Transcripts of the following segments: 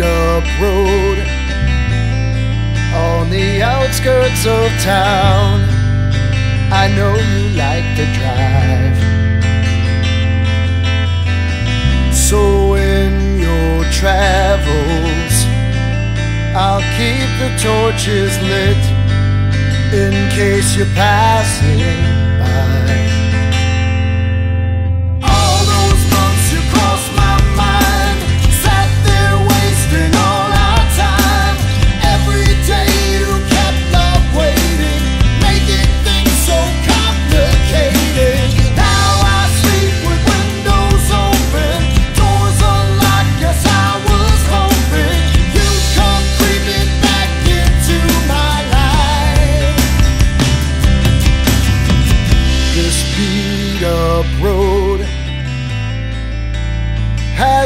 up road on the outskirts of town. I know you like to drive. So in your travels, I'll keep the torches lit in case you're passing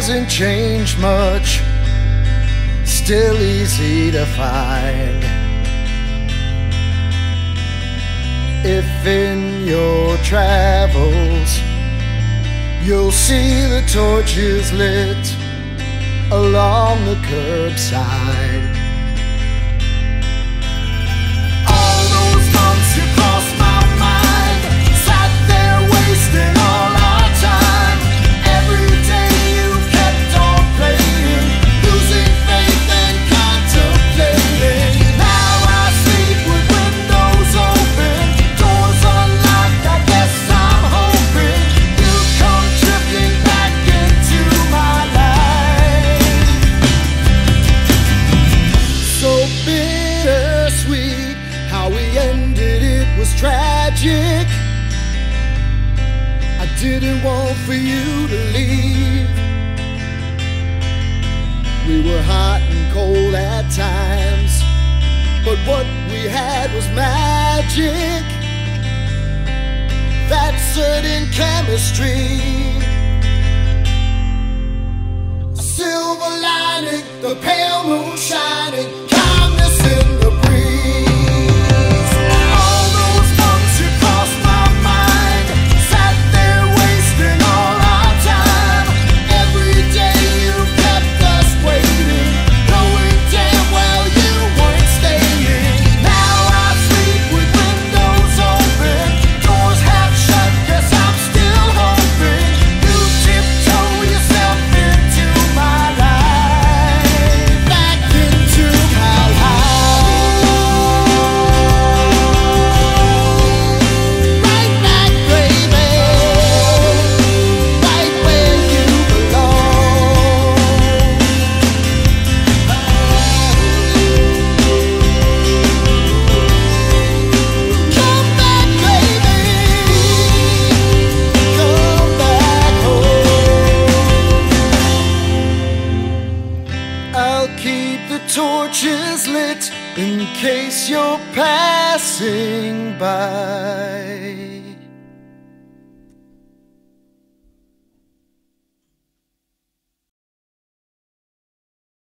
hasn't changed much, still easy to find. If in your travels you'll see the torches lit along the curbside. Tragic. I didn't want for you to leave. We were hot and cold at times, but what we had was magic. That certain chemistry. Silver lining, the pale moon shining. Torches lit in case you're passing by.